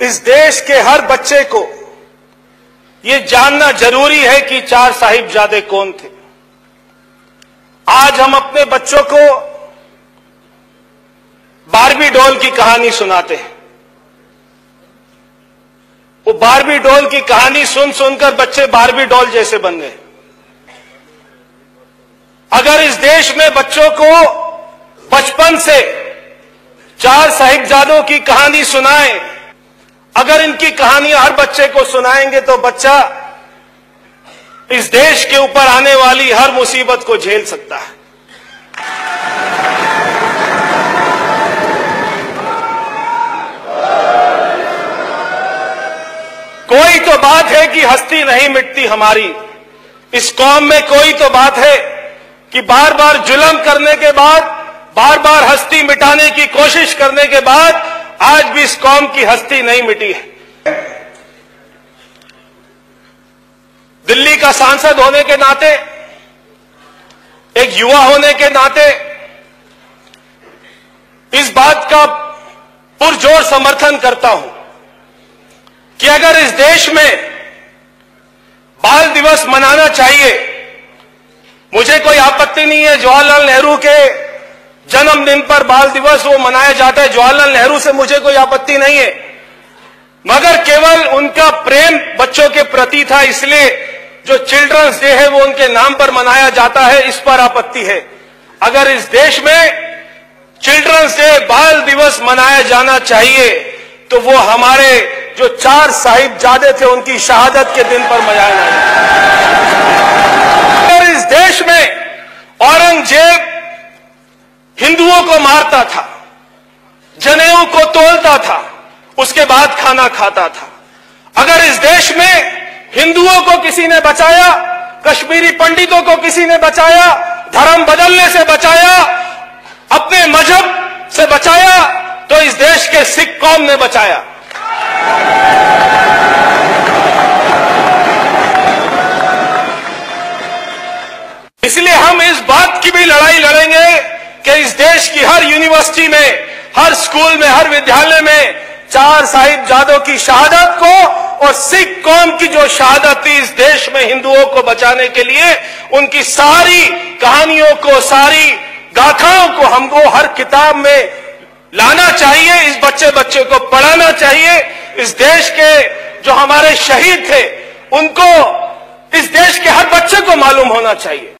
इस देश के हर बच्चे को ये जानना ज़रूरी है कि चार साहिबजादे कौन थे। आज हम अपने बच्चों को बारबी डॉल की कहानी सुनाते हैं। वो बारबी डॉल की कहानी सुन सुनकर बच्चे बारबी डॉल जैसे बन गए। अगर इस देश में बच्चों को बचपन से चार साहिबजादों की कहानी सुनाए अगर इनकी कहानियाँ हर बच्चे को सुनाएँगे तो बच्चा इस देश के ऊपर आने वाली हर मुसीबत को झेल सकता है। कोई तो बात है कि हस्ती नहीं मिटती हमारी। इस कौम में कोई तो बात है कि बार बार जुलम करने के बाद बार बार हस्ती मिटाने की कोशिश करने के बाद कौम की हस्ती नहीं मिटी है। दिल्ली का सांसद होने के नाते, एक युवा होने के नाते, इस बात का पुरजोर समर्थन करता हूँ कि अगर इस देश में बाल दिवस मनाना चाहिए, मुझे कोई आपत्ति नहीं है। जवाहरलाल नेहरू के जन्मदिन पर बाल दिवस वो मनाया जाता है। जवाहरलाल नेहरू से मुझे कोई आपत्ति नहीं है। मगर केवल उनका प्रेम बच्चों के प्रति था, इसलिए जो चिल्ड्रंस डे है वो उनके नाम पर मनाया जाता है, इस पर आपत्ति है। अगर इस देश में चिल्ड्रंस डे, बाल दिवस मनाया जाना चाहिए तो वो हमारे जो चार साहिबजादे थे, उनकी शहादत के दिन पर मनाया जाए अगर इस देश में हिंदुओं को मारता था, जनेऊ को तोलता था, उसके बाद खाना खाता था। अगर इस देश में हिंदुओं को किसी ने बचाया, कश्मीरी पंडितों को किसी ने बचाया, धर्म बदलने से बचाया, अपने मज़हब से बचाया तो इस देश के सिख कौम ने बचाया। इसलिए हम इस बात की भी लड़ाई लड़ेंगे कि इस देश की हर यूनिवर्सिटी में, हर स्कूल में, हर विद्यालय में चार साहिबजादों की शहादत को और सिख कौम की जो शहादत थी इस देश में हिंदुओं को बचाने के लिए, उनकी सारी कहानियों को, सारी गाथाओं को हमको हर किताब में लाना चाहिए, इस बच्चे बच्चे को पढ़ाना चाहिए। इस देश के जो हमारे शहीद थे, उनको इस देश के हर बच्चे को मालूम होना चाहिए।